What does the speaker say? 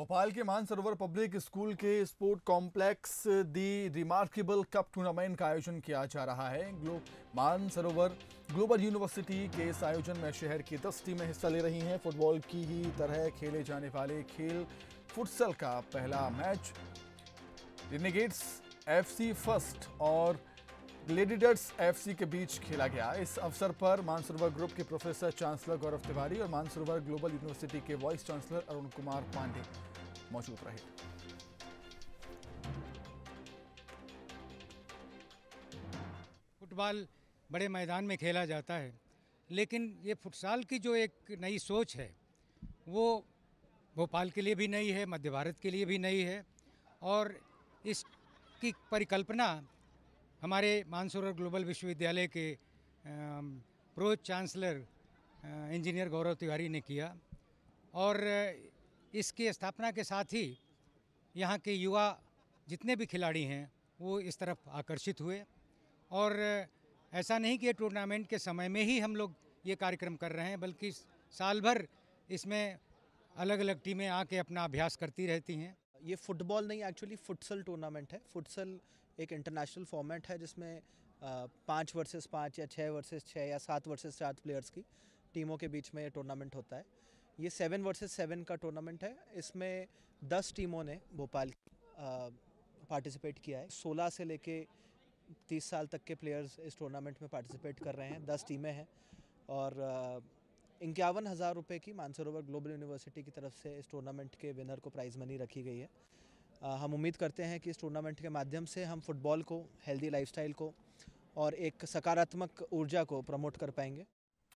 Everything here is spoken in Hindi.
भोपाल के मानसरोवर पब्लिक स्कूल के sport complex the remarkable cup tournament का आयोजन किया जा रहा है। ग्लो, मानसरोवर ग्लोबल यूनिवर्सिटी के इस आयोजन में शहर की दस टीमें हिस्सा ले रही हैं। फुटबॉल की ही तरह खेले जाने वाले खेल, फुटसल का पहला मैच। रिनेगेट्स, एफसी फ़र्स्ट और ग्लेडिडर्स एफसी के बीच खेला गया। इस अवसर पर मानसरोवर ग्रुप के प्रोफेसर चांसलर गौरव तिवारी और मानसरोवर ग्लोबल यूनिवर्सिटी के वाइस चांसलर अरुण कुमार पांडे मौजूद रहे। फुटबॉल बड़े मैदान में खेला जाता है, लेकिन ये फुटसाल की जो एक नई सोच है, वो भोपाल के लिए भी नई है, मध्य भारत के लिए भी नई है, और इसकी परिकल्पना हमारे मानसरोवर ग्लोबल विश्वविद्यालय के pro chancellor engineer Gaurav Tiwari ने किया। और, इसकी स्थापना के साथ ही यहाँ के युवा जितने भी खिलाड़ी हैं, वो इस तरफ़ आकर्षित हुए। और, ऐसा नहीं कि ये टूर्नामेंट के समय में ही हम लोग ये कार्यक्रम कर रहे हैं, बल्कि साल भर इसमें अलग अलग टीमें आके अपना अभ्यास करती रहती हैं। ये फुटबॉल नहीं एक्चुअली फुटसल टूर्नामेंट है। फुटसल एक इंटरनेशनल फॉर्मेट है जिसमें पाँच वर्सेस पाँच या छः वर्सेस छः या सात वर्सेस सात प्लेयर्स की टीमों के बीच में ये टूर्नामेंट होता है। ये सेवन वर्सेस सेवन का टूर्नामेंट है। इसमें दस टीमों ने भोपाल पार्टिसिपेट किया है। सोलह से लेके तीस साल तक के प्लेयर्स इस टूर्नामेंट में पार्टिसिपेट कर रहे हैं। दस टीमें हैं और इक्यावन हज़ार रुपये की मानसरोवर ग्लोबल यूनिवर्सिटी की तरफ़ से इस टूर्नामेंट के विनर को प्राइज़ मनी रखी गई है। हम उम्मीद करते हैं कि इस टूर्नामेंट के माध्यम से हम फुटबॉल को हेल्दी लाइफस्टाइल को और एक सकारात्मक ऊर्जा को प्रमोट कर पाएँगे।